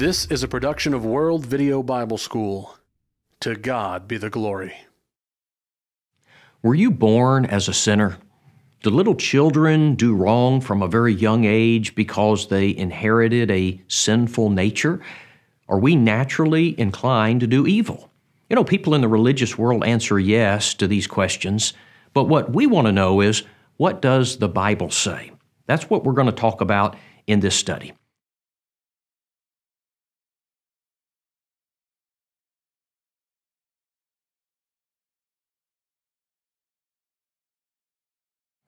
This is a production of World Video Bible School. To God be the glory. Were you born as a sinner? Do little children do wrong from a very young age because they inherited a sinful nature? Are we naturally inclined to do evil? You know, people in the religious world answer yes to these questions, but what we want to know is what does the Bible say? That's what we're going to talk about in this study.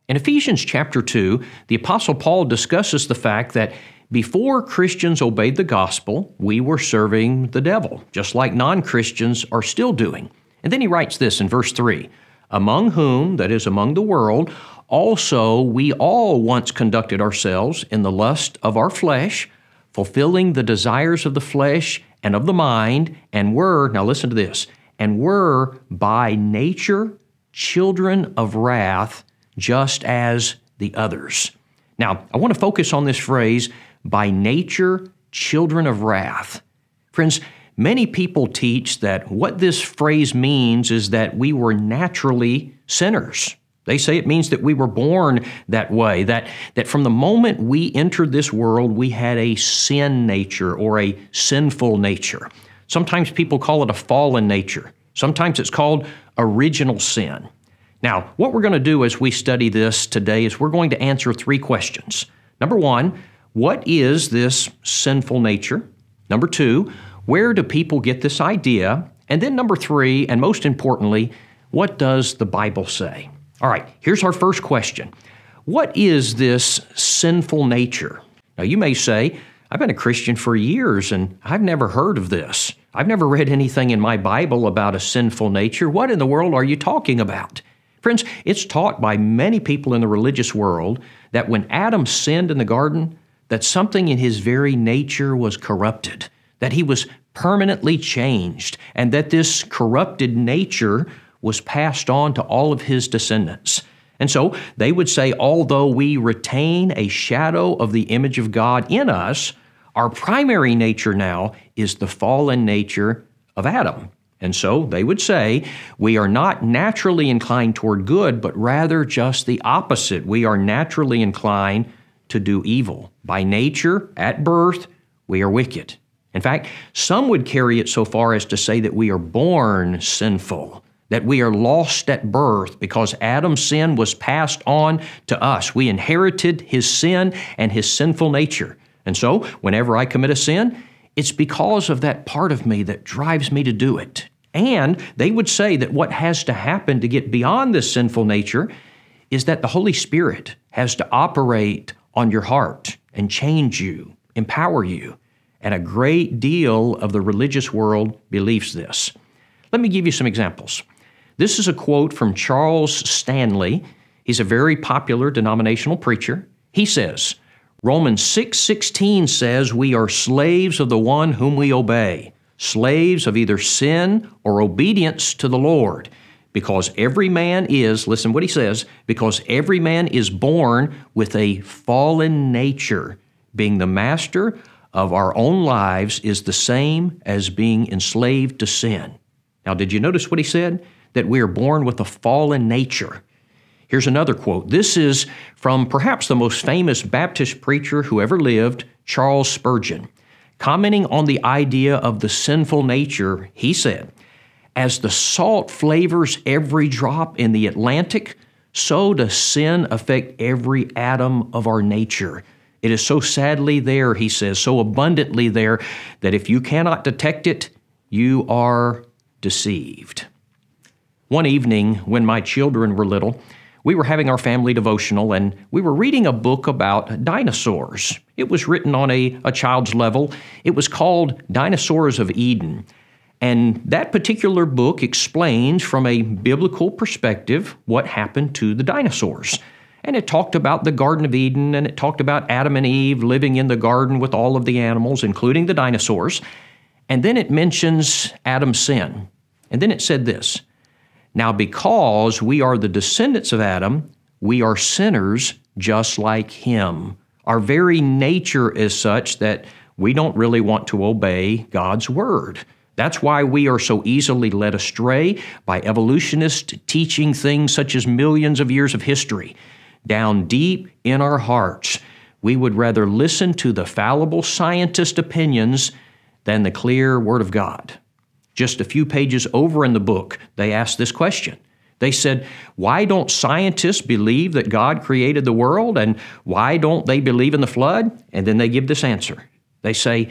In Ephesians chapter 2, the Apostle Paul discusses the fact that before Christians obeyed the gospel, we were serving the devil, just like non Christians are still doing. And then he writes this in verse 3 Among whom, that is, among the world, also we all once conducted ourselves in the lust of our flesh, fulfilling the desires of the flesh and of the mind, and were, now listen to this, and were by nature children of wrath just as the others. Now, I want to focus on this phrase, by nature, children of wrath. Friends, many people teach that what this phrase means is that we were naturally sinners. They say it means that we were born that way, that, that from the moment we entered this world, we had a sin nature or a sinful nature. Sometimes people call it a fallen nature. Sometimes it's called original sin. Now, what we're going to do as we study this today is we're going to answer three questions. Number one, what is this sinful nature? Number two, where do people get this idea? And then number three, and most importantly, what does the Bible say? All right, here's our first question What is this sinful nature? Now, you may say, I've been a Christian for years and I've never heard of this. I've never read anything in my Bible about a sinful nature. What in the world are you talking about? Friends, it's taught by many people in the religious world that when Adam sinned in the garden, that something in his very nature was corrupted, that he was permanently changed, and that this corrupted nature was passed on to all of his descendants. And so they would say, although we retain a shadow of the image of God in us, our primary nature now is the fallen nature of Adam. And so they would say, we are not naturally inclined toward good, but rather just the opposite. We are naturally inclined to do evil. By nature, at birth, we are wicked. In fact, some would carry it so far as to say that we are born sinful, that we are lost at birth because Adam's sin was passed on to us. We inherited his sin and his sinful nature. And so, whenever I commit a sin, it's because of that part of me that drives me to do it. And they would say that what has to happen to get beyond this sinful nature is that the Holy Spirit has to operate on your heart and change you, empower you. And a great deal of the religious world believes this. Let me give you some examples. This is a quote from Charles Stanley. He's a very popular denominational preacher. He says, Romans 6:16 6, says we are slaves of the one whom we obey slaves of either sin or obedience to the Lord. Because every man is, listen what he says, because every man is born with a fallen nature. Being the master of our own lives is the same as being enslaved to sin. Now, did you notice what he said? That we are born with a fallen nature. Here's another quote. This is from perhaps the most famous Baptist preacher who ever lived, Charles Spurgeon. Commenting on the idea of the sinful nature, he said, As the salt flavors every drop in the Atlantic, so does sin affect every atom of our nature. It is so sadly there, he says, so abundantly there, that if you cannot detect it, you are deceived. One evening, when my children were little, we were having our family devotional and we were reading a book about dinosaurs. It was written on a, a child's level. It was called Dinosaurs of Eden. And that particular book explains from a biblical perspective what happened to the dinosaurs. And it talked about the Garden of Eden and it talked about Adam and Eve living in the garden with all of the animals, including the dinosaurs. And then it mentions Adam's sin. And then it said this now, because we are the descendants of Adam, we are sinners just like him. Our very nature is such that we don't really want to obey God's Word. That's why we are so easily led astray by evolutionists teaching things such as millions of years of history. Down deep in our hearts, we would rather listen to the fallible scientist opinions than the clear Word of God. Just a few pages over in the book, they asked this question. They said, Why don't scientists believe that God created the world? And why don't they believe in the flood? And then they give this answer. They say,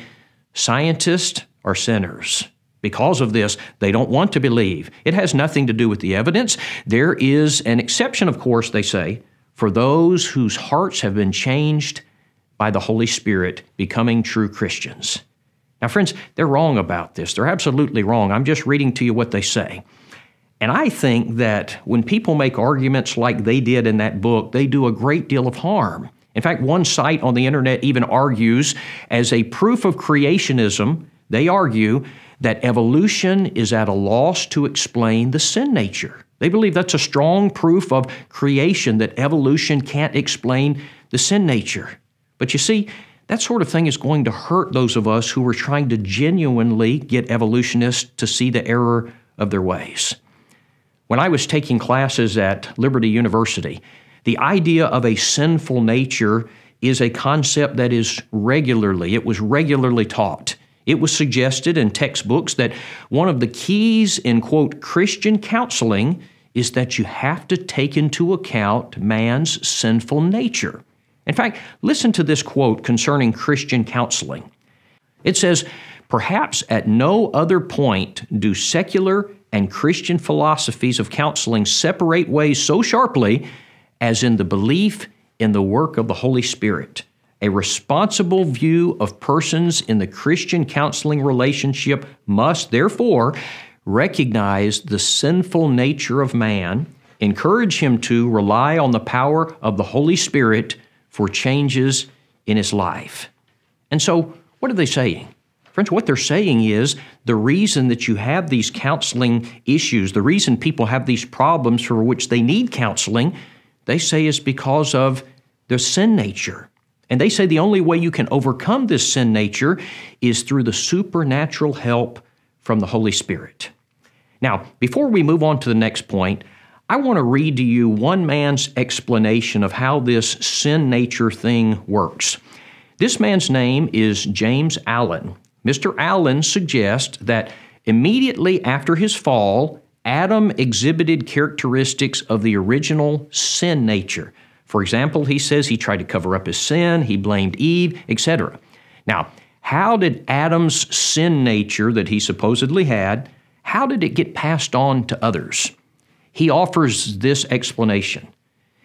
Scientists are sinners. Because of this, they don't want to believe. It has nothing to do with the evidence. There is an exception, of course, they say, for those whose hearts have been changed by the Holy Spirit, becoming true Christians. Now, friends, they're wrong about this. They're absolutely wrong. I'm just reading to you what they say. And I think that when people make arguments like they did in that book, they do a great deal of harm. In fact, one site on the internet even argues as a proof of creationism, they argue that evolution is at a loss to explain the sin nature. They believe that's a strong proof of creation that evolution can't explain the sin nature. But you see, that sort of thing is going to hurt those of us who are trying to genuinely get evolutionists to see the error of their ways. When I was taking classes at Liberty University, the idea of a sinful nature is a concept that is regularly, it was regularly taught. It was suggested in textbooks that one of the keys in, quote, Christian counseling is that you have to take into account man's sinful nature. In fact, listen to this quote concerning Christian counseling. It says, Perhaps at no other point do secular and Christian philosophies of counseling separate ways so sharply as in the belief in the work of the Holy Spirit. A responsible view of persons in the Christian counseling relationship must, therefore, recognize the sinful nature of man, encourage him to rely on the power of the Holy Spirit for changes in his life. And so, what are they saying? Friends, what they're saying is the reason that you have these counseling issues, the reason people have these problems for which they need counseling, they say is because of their sin nature. And they say the only way you can overcome this sin nature is through the supernatural help from the Holy Spirit. Now, before we move on to the next point, I want to read to you one man's explanation of how this sin nature thing works. This man's name is James Allen. Mr. Allen suggests that immediately after his fall, Adam exhibited characteristics of the original sin nature. For example, he says he tried to cover up his sin, he blamed Eve, etc. Now, how did Adam's sin nature that he supposedly had, how did it get passed on to others? He offers this explanation.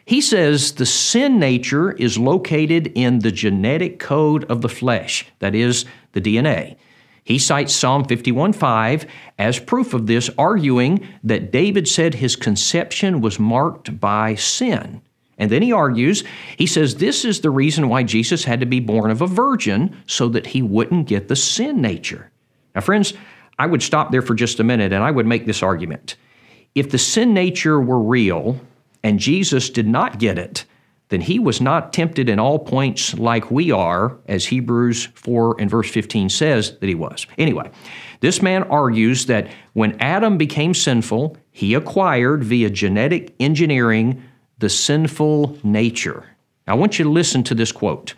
He says the sin nature is located in the genetic code of the flesh, that is, the DNA. He cites Psalm 51:5 as proof of this, arguing that David said his conception was marked by sin. And then he argues, he says this is the reason why Jesus had to be born of a virgin so that he wouldn't get the sin nature. Now, friends, I would stop there for just a minute and I would make this argument. If the sin nature were real and Jesus did not get it, then he was not tempted in all points like we are, as Hebrews 4 and verse 15 says that he was. Anyway, this man argues that when Adam became sinful, he acquired via genetic engineering the sinful nature. I want you to listen to this quote.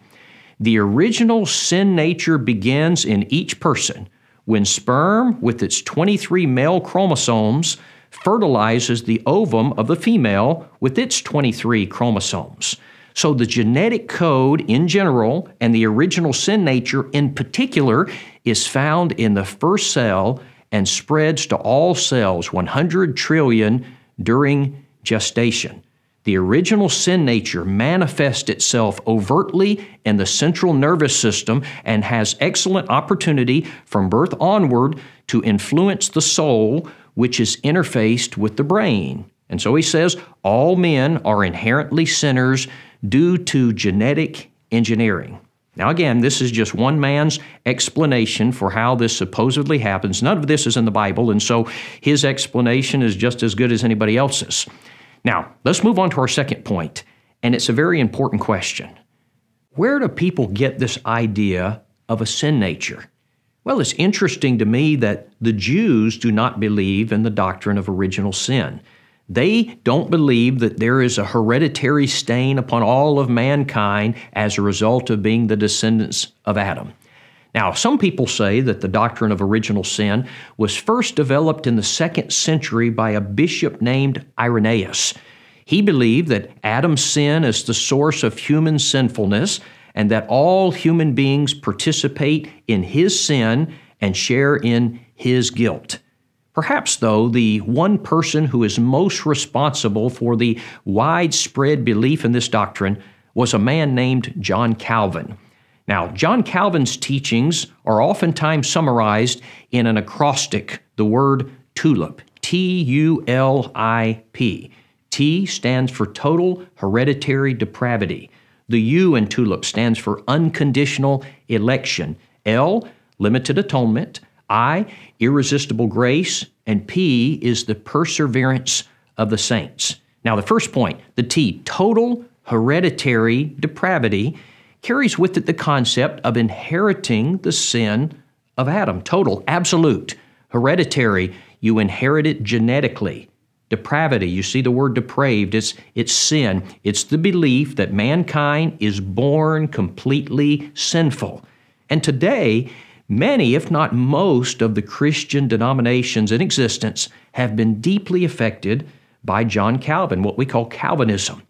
The original sin nature begins in each person when sperm, with its 23 male chromosomes, fertilizes the ovum of the female with its 23 chromosomes. So the genetic code in general and the original sin nature in particular is found in the first cell and spreads to all cells, 100 trillion, during gestation. The original sin nature manifests itself overtly in the central nervous system and has excellent opportunity from birth onward to influence the soul, which is interfaced with the brain. And so he says all men are inherently sinners due to genetic engineering. Now, again, this is just one man's explanation for how this supposedly happens. None of this is in the Bible, and so his explanation is just as good as anybody else's. Now, let's move on to our second point, and it's a very important question. Where do people get this idea of a sin nature. Well, it's interesting to me that the Jews do not believe in the doctrine of original sin. They don't believe that there is a hereditary stain upon all of mankind as a result of being the descendants of Adam. Now, some people say that the doctrine of original sin was first developed in the second century by a bishop named Irenaeus. He believed that Adam's sin is the source of human sinfulness and that all human beings participate in his sin and share in his guilt. Perhaps, though, the one person who is most responsible for the widespread belief in this doctrine was a man named John Calvin. Now, John Calvin's teachings are oftentimes summarized in an acrostic, the word tulip, T U L I P. T stands for total hereditary depravity. The U in tulip stands for unconditional election. L, limited atonement. I, irresistible grace, and P is the perseverance of the saints. Now, the first point, the T, total hereditary depravity, carries with it the concept of inheriting the sin of Adam. Total, absolute, hereditary, you inherit it genetically. Depravity, you see the word depraved, it's, it's sin. It's the belief that mankind is born completely sinful. And today, Many, if not most, of the Christian denominations in existence have been deeply affected by John Calvin, what we call Calvinism.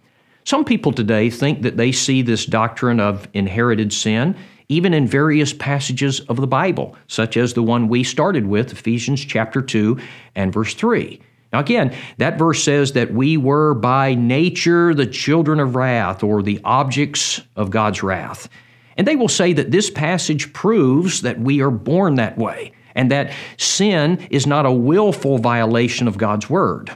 Some people today think that they see this doctrine of inherited sin even in various passages of the Bible, such as the one we started with, Ephesians chapter 2 and verse 3. Now, again, that verse says that we were by nature the children of wrath or the objects of God's wrath. And they will say that this passage proves that we are born that way and that sin is not a willful violation of God's word.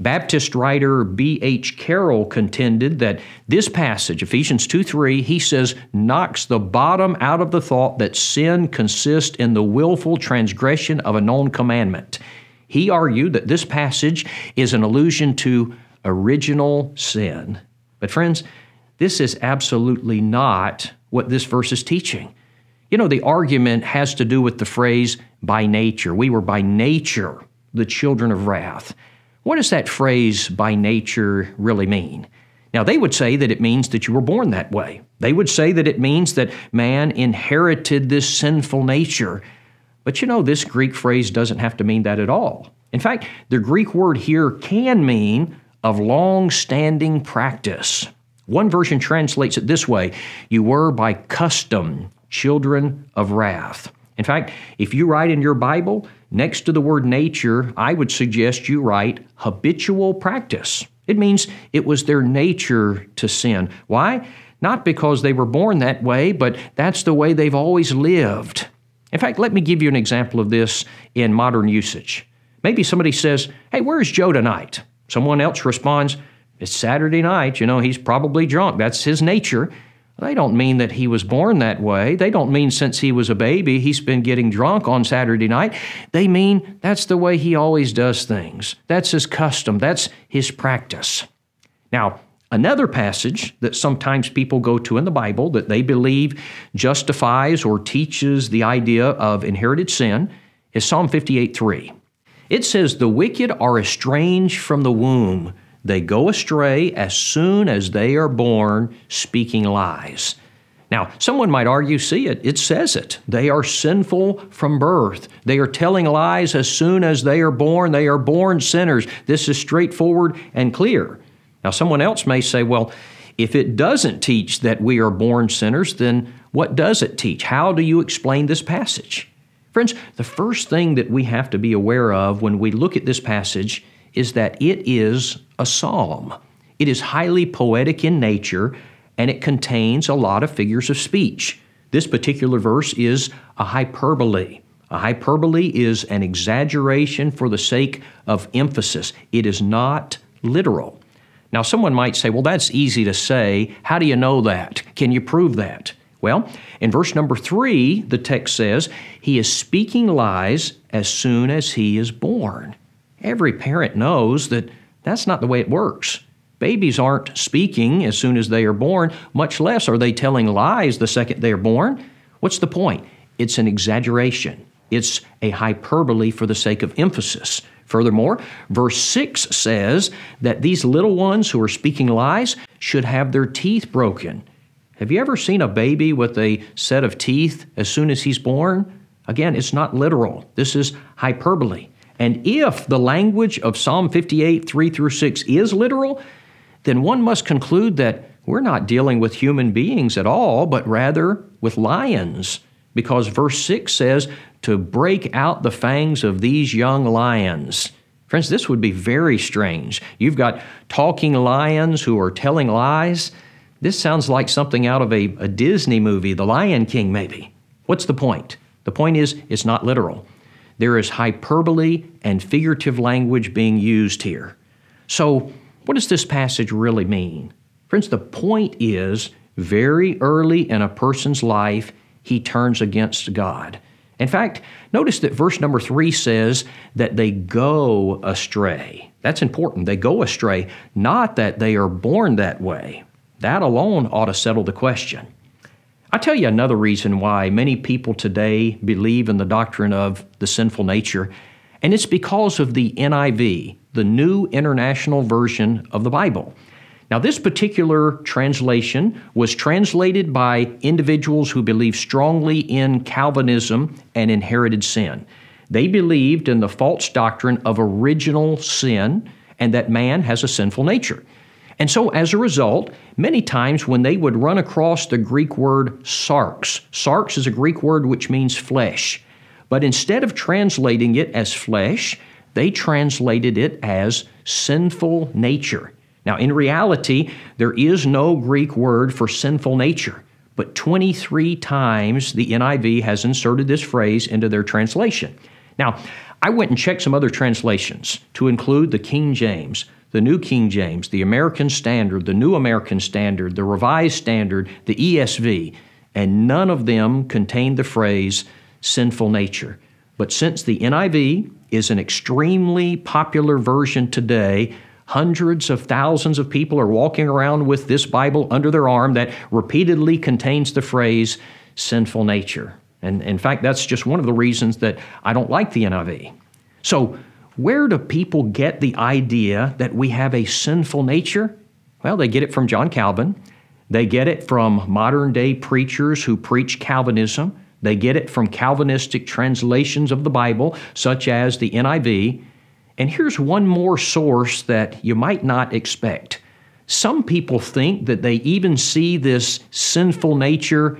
Baptist writer B.H. Carroll contended that this passage, Ephesians 2 3, he says, knocks the bottom out of the thought that sin consists in the willful transgression of a known commandment. He argued that this passage is an allusion to original sin. But, friends, this is absolutely not what this verse is teaching. You know, the argument has to do with the phrase by nature. We were by nature the children of wrath. What does that phrase by nature really mean? Now, they would say that it means that you were born that way. They would say that it means that man inherited this sinful nature. But you know, this Greek phrase doesn't have to mean that at all. In fact, the Greek word here can mean of long standing practice. One version translates it this way You were by custom children of wrath. In fact, if you write in your Bible, next to the word nature, I would suggest you write habitual practice. It means it was their nature to sin. Why? Not because they were born that way, but that's the way they've always lived. In fact, let me give you an example of this in modern usage. Maybe somebody says, Hey, where's Joe tonight? Someone else responds, it's Saturday night, you know, he's probably drunk. That's his nature. They don't mean that he was born that way. They don't mean since he was a baby he's been getting drunk on Saturday night. They mean that's the way he always does things. That's his custom. That's his practice. Now, another passage that sometimes people go to in the Bible that they believe justifies or teaches the idea of inherited sin is Psalm 58 3. It says, The wicked are estranged from the womb they go astray as soon as they are born, speaking lies. Now, someone might argue, see it, it says it. They are sinful from birth. They are telling lies as soon as they are born. They are born sinners. This is straightforward and clear. Now, someone else may say, well, if it doesn't teach that we are born sinners, then what does it teach? How do you explain this passage? Friends, the first thing that we have to be aware of when we look at this passage is that it is a psalm. It is highly poetic in nature and it contains a lot of figures of speech. This particular verse is a hyperbole. A hyperbole is an exaggeration for the sake of emphasis. It is not literal. Now, someone might say, well, that's easy to say. How do you know that? Can you prove that? Well, in verse number three, the text says, He is speaking lies as soon as he is born. Every parent knows that that's not the way it works. Babies aren't speaking as soon as they are born, much less are they telling lies the second they are born. What's the point? It's an exaggeration. It's a hyperbole for the sake of emphasis. Furthermore, verse 6 says that these little ones who are speaking lies should have their teeth broken. Have you ever seen a baby with a set of teeth as soon as he's born? Again, it's not literal. This is hyperbole. And if the language of Psalm 58, 3 through 6 is literal, then one must conclude that we're not dealing with human beings at all, but rather with lions. Because verse 6 says, to break out the fangs of these young lions. Friends, this would be very strange. You've got talking lions who are telling lies. This sounds like something out of a, a Disney movie, The Lion King, maybe. What's the point? The point is, it's not literal. There is hyperbole and figurative language being used here. So, what does this passage really mean? Friends, the point is very early in a person's life, he turns against God. In fact, notice that verse number three says that they go astray. That's important. They go astray, not that they are born that way. That alone ought to settle the question. I'll tell you another reason why many people today believe in the doctrine of the sinful nature, and it's because of the NIV, the New International Version of the Bible. Now, this particular translation was translated by individuals who believed strongly in Calvinism and inherited sin. They believed in the false doctrine of original sin and that man has a sinful nature. And so, as a result, many times when they would run across the Greek word sarx, sarx is a Greek word which means flesh. But instead of translating it as flesh, they translated it as sinful nature. Now, in reality, there is no Greek word for sinful nature, but 23 times the NIV has inserted this phrase into their translation. Now, I went and checked some other translations to include the King James, the New King James, the American Standard, the New American Standard, the Revised Standard, the ESV, and none of them contain the phrase sinful nature. But since the NIV is an extremely popular version today, Hundreds of thousands of people are walking around with this Bible under their arm that repeatedly contains the phrase sinful nature. And in fact, that's just one of the reasons that I don't like the NIV. So, where do people get the idea that we have a sinful nature? Well, they get it from John Calvin. They get it from modern day preachers who preach Calvinism. They get it from Calvinistic translations of the Bible, such as the NIV. And here's one more source that you might not expect. Some people think that they even see this sinful nature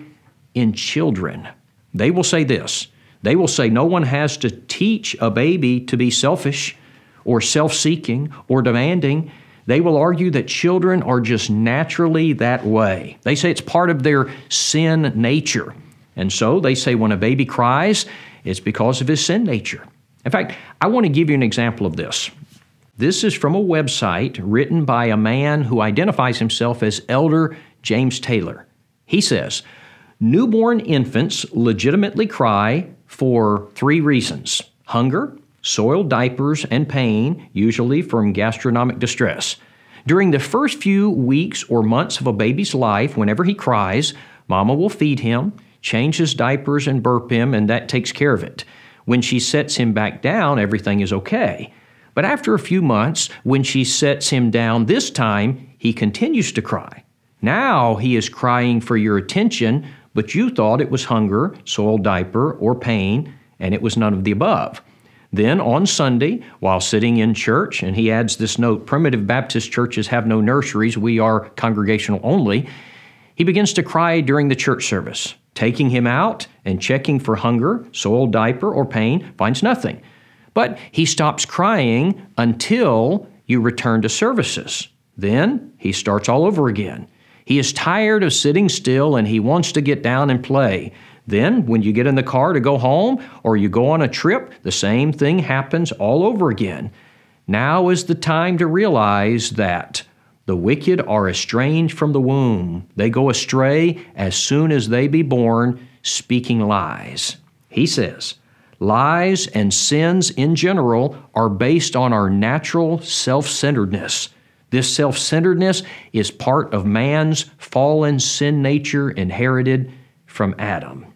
in children. They will say this they will say no one has to teach a baby to be selfish or self seeking or demanding. They will argue that children are just naturally that way. They say it's part of their sin nature. And so they say when a baby cries, it's because of his sin nature. In fact, I want to give you an example of this. This is from a website written by a man who identifies himself as Elder James Taylor. He says, Newborn infants legitimately cry for three reasons hunger, soiled diapers, and pain, usually from gastronomic distress. During the first few weeks or months of a baby's life, whenever he cries, mama will feed him, change his diapers, and burp him, and that takes care of it. When she sets him back down, everything is okay. But after a few months, when she sets him down this time, he continues to cry. Now he is crying for your attention, but you thought it was hunger, soiled diaper, or pain, and it was none of the above. Then on Sunday, while sitting in church, and he adds this note Primitive Baptist churches have no nurseries, we are congregational only. He begins to cry during the church service. Taking him out and checking for hunger, soiled diaper, or pain finds nothing. But he stops crying until you return to services. Then he starts all over again. He is tired of sitting still and he wants to get down and play. Then, when you get in the car to go home or you go on a trip, the same thing happens all over again. Now is the time to realize that the wicked are estranged from the womb. They go astray as soon as they be born, speaking lies. He says, Lies and sins in general are based on our natural self centeredness. This self centeredness is part of man's fallen sin nature inherited from Adam.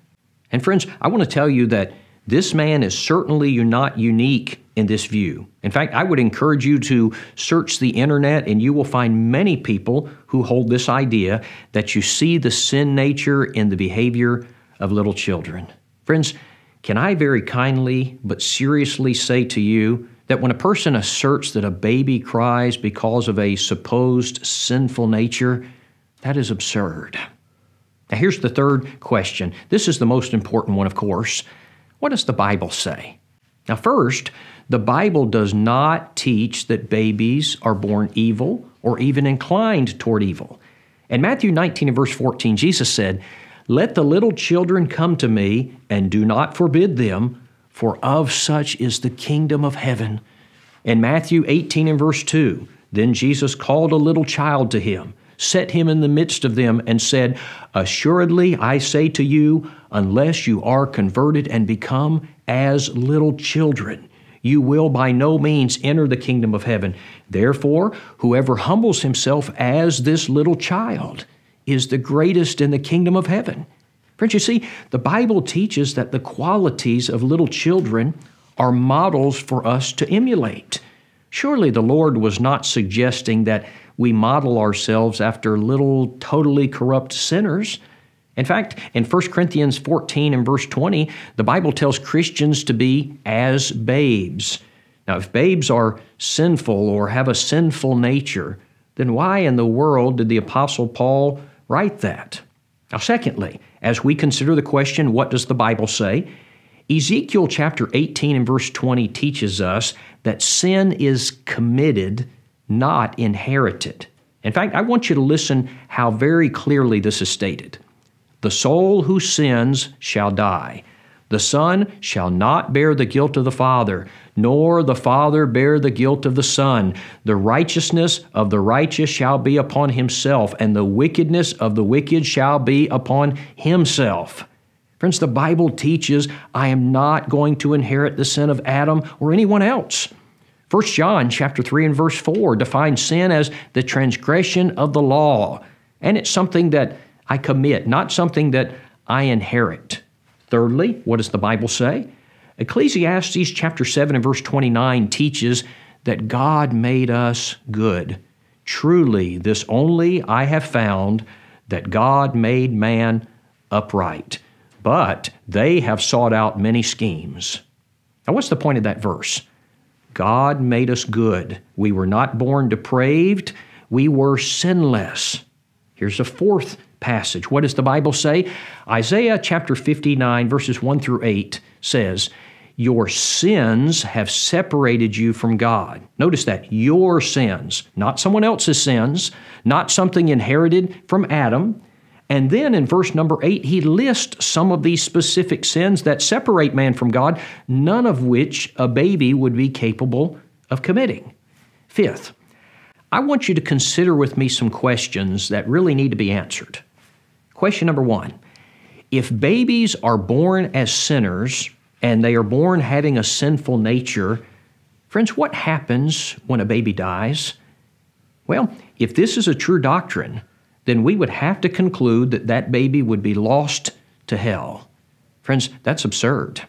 And friends, I want to tell you that this man is certainly not unique in this view. In fact, I would encourage you to search the internet and you will find many people who hold this idea that you see the sin nature in the behavior of little children. Friends, can I very kindly but seriously say to you that when a person asserts that a baby cries because of a supposed sinful nature, that is absurd. Now, here's the third question. This is the most important one, of course. What does the Bible say? Now, first, the Bible does not teach that babies are born evil or even inclined toward evil. In Matthew 19 and verse 14, Jesus said, Let the little children come to me, and do not forbid them, for of such is the kingdom of heaven. In Matthew 18 and verse 2, then Jesus called a little child to him, set him in the midst of them, and said, Assuredly I say to you, unless you are converted and become as little children, you will by no means enter the kingdom of heaven. Therefore, whoever humbles himself as this little child is the greatest in the kingdom of heaven. Friends, you see, the Bible teaches that the qualities of little children are models for us to emulate. Surely the Lord was not suggesting that we model ourselves after little, totally corrupt sinners. In fact, in 1 Corinthians 14 and verse 20, the Bible tells Christians to be as babes. Now, if babes are sinful or have a sinful nature, then why in the world did the Apostle Paul write that? Now, secondly, as we consider the question, what does the Bible say? Ezekiel chapter 18 and verse 20 teaches us that sin is committed, not inherited. In fact, I want you to listen how very clearly this is stated. The soul who sins shall die. The Son shall not bear the guilt of the Father, nor the Father bear the guilt of the Son. The righteousness of the righteous shall be upon himself, and the wickedness of the wicked shall be upon himself. Friends, the Bible teaches I am not going to inherit the sin of Adam or anyone else. 1 John chapter 3 and verse 4 defines sin as the transgression of the law, and it's something that I commit, not something that I inherit. Thirdly, what does the Bible say? Ecclesiastes chapter 7 and verse 29 teaches that God made us good. Truly, this only I have found that God made man upright, but they have sought out many schemes. Now, what's the point of that verse? God made us good. We were not born depraved, we were sinless. Here's a fourth passage. What does the Bible say? Isaiah chapter 59, verses 1 through 8 says, Your sins have separated you from God. Notice that, your sins, not someone else's sins, not something inherited from Adam. And then in verse number 8, he lists some of these specific sins that separate man from God, none of which a baby would be capable of committing. Fifth, I want you to consider with me some questions that really need to be answered. Question number one If babies are born as sinners and they are born having a sinful nature, friends, what happens when a baby dies? Well, if this is a true doctrine, then we would have to conclude that that baby would be lost to hell. Friends, that's absurd.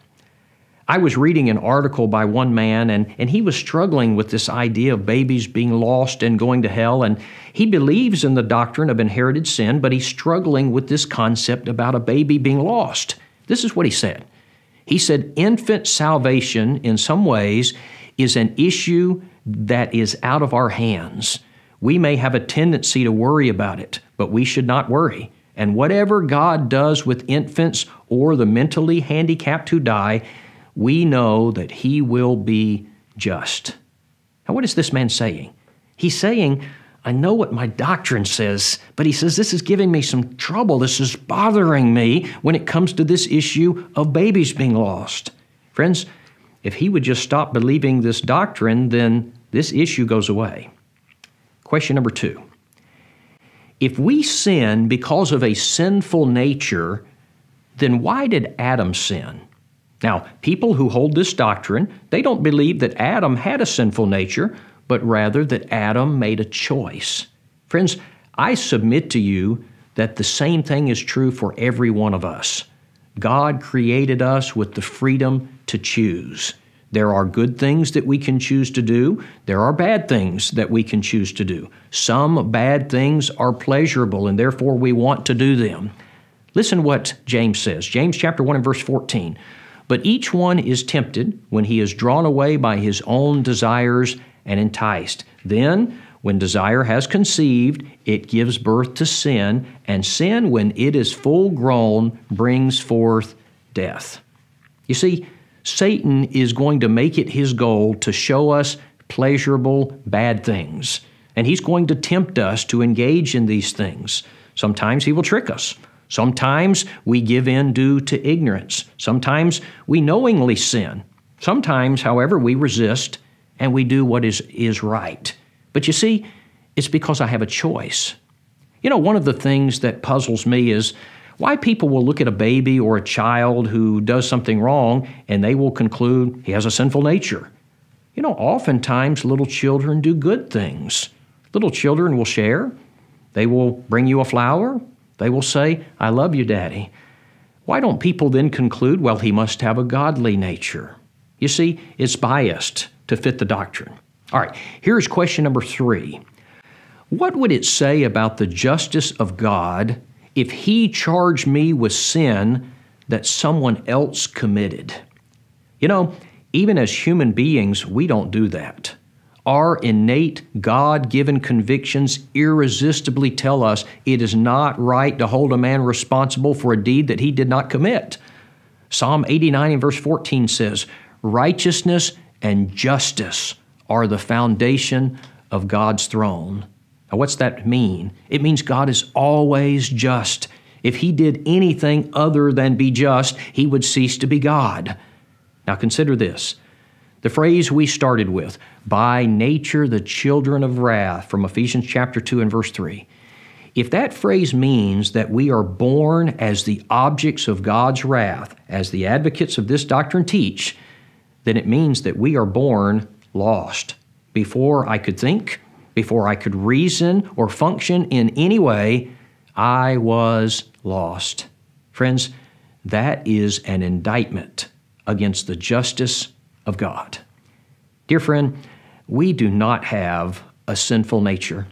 I was reading an article by one man, and, and he was struggling with this idea of babies being lost and going to hell. And he believes in the doctrine of inherited sin, but he's struggling with this concept about a baby being lost. This is what he said He said, Infant salvation, in some ways, is an issue that is out of our hands. We may have a tendency to worry about it, but we should not worry. And whatever God does with infants or the mentally handicapped who die, we know that he will be just. Now, what is this man saying? He's saying, I know what my doctrine says, but he says this is giving me some trouble. This is bothering me when it comes to this issue of babies being lost. Friends, if he would just stop believing this doctrine, then this issue goes away. Question number two If we sin because of a sinful nature, then why did Adam sin? Now, people who hold this doctrine, they don't believe that Adam had a sinful nature, but rather that Adam made a choice. Friends, I submit to you that the same thing is true for every one of us. God created us with the freedom to choose. There are good things that we can choose to do. There are bad things that we can choose to do. Some bad things are pleasurable and therefore we want to do them. Listen what James says. James chapter 1 and verse 14. But each one is tempted when he is drawn away by his own desires and enticed. Then when desire has conceived, it gives birth to sin, and sin, when it is full grown, brings forth death. You see, Satan is going to make it his goal to show us pleasurable bad things, and he's going to tempt us to engage in these things. Sometimes he will trick us. Sometimes we give in due to ignorance. Sometimes we knowingly sin. Sometimes, however, we resist and we do what is, is right. But you see, it's because I have a choice. You know, one of the things that puzzles me is why people will look at a baby or a child who does something wrong and they will conclude he has a sinful nature. You know, oftentimes little children do good things. Little children will share, they will bring you a flower, they will say, I love you, Daddy. Why don't people then conclude, well, he must have a godly nature? You see, it's biased to fit the doctrine. All right, here's question number three What would it say about the justice of God if He charged me with sin that someone else committed? You know, even as human beings, we don't do that. Our innate God given convictions irresistibly tell us it is not right to hold a man responsible for a deed that he did not commit. Psalm 89 and verse 14 says, Righteousness and justice are the foundation of God's throne. Now, what's that mean? It means God is always just. If he did anything other than be just, he would cease to be God. Now, consider this the phrase we started with, by nature the children of wrath, from Ephesians chapter 2 and verse 3. If that phrase means that we are born as the objects of God's wrath, as the advocates of this doctrine teach, then it means that we are born lost. Before I could think, before I could reason or function in any way, I was lost. Friends, that is an indictment against the justice of God. Dear friend, we do not have a sinful nature.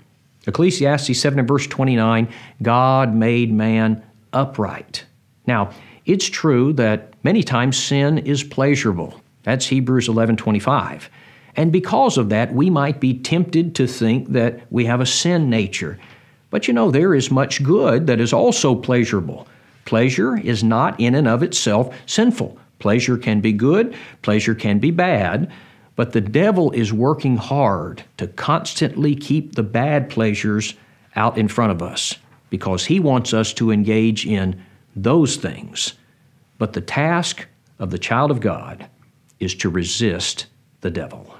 Ecclesiastes 7 and verse 29 God made man upright. Now, it's true that many times sin is pleasurable. That's Hebrews 11:25. And because of that, we might be tempted to think that we have a sin nature. But you know, there is much good that is also pleasurable. Pleasure is not in and of itself sinful. Pleasure can be good, pleasure can be bad, but the devil is working hard to constantly keep the bad pleasures out in front of us because he wants us to engage in those things. But the task of the child of God is to resist the devil.